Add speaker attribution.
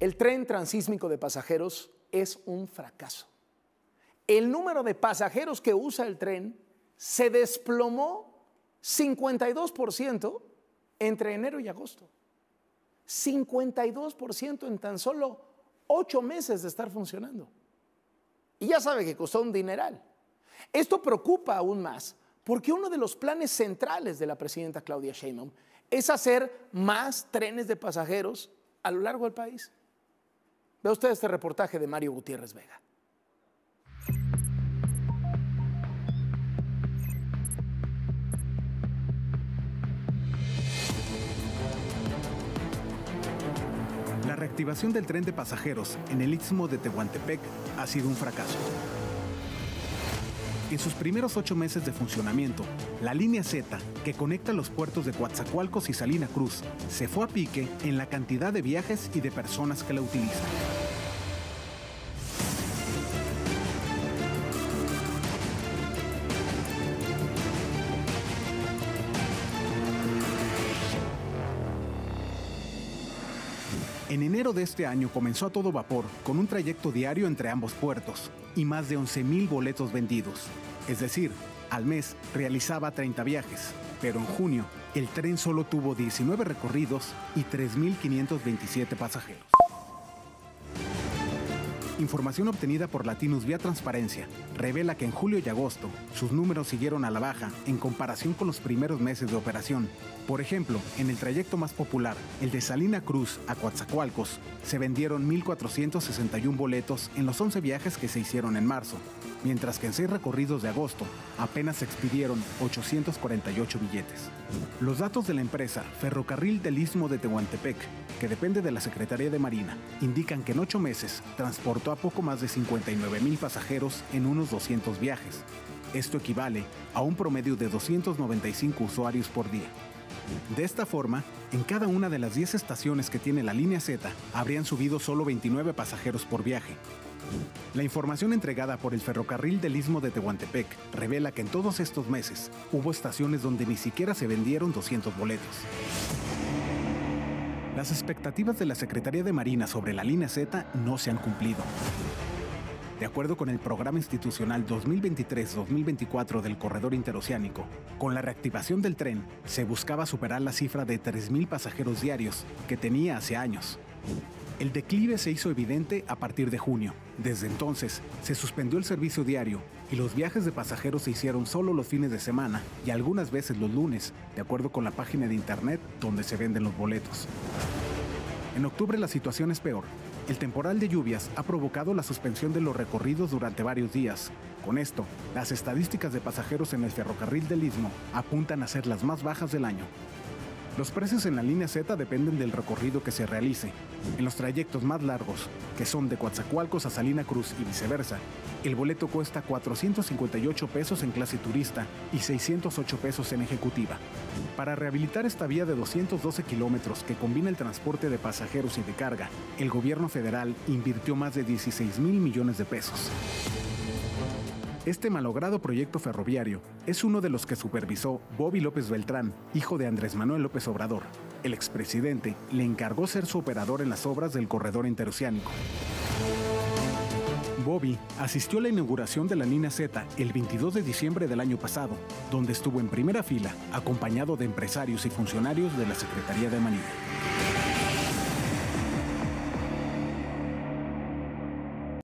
Speaker 1: el tren transísmico de pasajeros es un fracaso. El número de pasajeros que usa el tren se desplomó 52% entre enero y agosto. 52% en tan solo ocho meses de estar funcionando. Y ya sabe que costó un dineral. Esto preocupa aún más porque uno de los planes centrales de la presidenta Claudia Sheinbaum es hacer más trenes de pasajeros a lo largo del país. Ve usted este reportaje de Mario Gutiérrez Vega.
Speaker 2: La reactivación del tren de pasajeros en el istmo de Tehuantepec ha sido un fracaso. En sus primeros ocho meses de funcionamiento, la línea Z, que conecta los puertos de Coatzacoalcos y Salina Cruz, se fue a pique en la cantidad de viajes y de personas que la utilizan. En enero de este año comenzó a todo vapor, con un trayecto diario entre ambos puertos y más de 11.000 boletos vendidos. Es decir, al mes realizaba 30 viajes, pero en junio el tren solo tuvo 19 recorridos y 3.527 pasajeros. Información obtenida por Latinus vía transparencia revela que en julio y agosto sus números siguieron a la baja en comparación con los primeros meses de operación. Por ejemplo, en el trayecto más popular, el de Salina Cruz a Coatzacoalcos, se vendieron 1.461 boletos en los 11 viajes que se hicieron en marzo, mientras que en seis recorridos de agosto apenas se expidieron 848 billetes. Los datos de la empresa Ferrocarril del Istmo de Tehuantepec, que depende de la Secretaría de Marina, indican que en ocho meses transportó a poco más de 59 mil pasajeros en unos 200 viajes. Esto equivale a un promedio de 295 usuarios por día. De esta forma, en cada una de las 10 estaciones que tiene la línea Z habrían subido solo 29 pasajeros por viaje. La información entregada por el ferrocarril del Istmo de Tehuantepec revela que en todos estos meses hubo estaciones donde ni siquiera se vendieron 200 boletos. Las expectativas de la Secretaría de Marina sobre la línea Z no se han cumplido. De acuerdo con el Programa Institucional 2023-2024 del Corredor Interoceánico, con la reactivación del tren se buscaba superar la cifra de 3.000 pasajeros diarios que tenía hace años. El declive se hizo evidente a partir de junio. Desde entonces, se suspendió el servicio diario y los viajes de pasajeros se hicieron solo los fines de semana y algunas veces los lunes, de acuerdo con la página de internet donde se venden los boletos. En octubre la situación es peor. El temporal de lluvias ha provocado la suspensión de los recorridos durante varios días. Con esto, las estadísticas de pasajeros en el ferrocarril del Istmo apuntan a ser las más bajas del año. Los precios en la línea Z dependen del recorrido que se realice. En los trayectos más largos, que son de Coatzacoalcos a Salina Cruz y viceversa, el boleto cuesta 458 pesos en clase turista y 608 pesos en ejecutiva. Para rehabilitar esta vía de 212 kilómetros que combina el transporte de pasajeros y de carga, el gobierno federal invirtió más de 16 mil millones de pesos. Este malogrado proyecto ferroviario es uno de los que supervisó Bobby López Beltrán, hijo de Andrés Manuel López Obrador. El expresidente le encargó ser su operador en las obras del corredor interoceánico. Bobby asistió a la inauguración de la línea Z el 22 de diciembre del año pasado, donde estuvo en primera fila acompañado de empresarios y funcionarios de la Secretaría de Marina.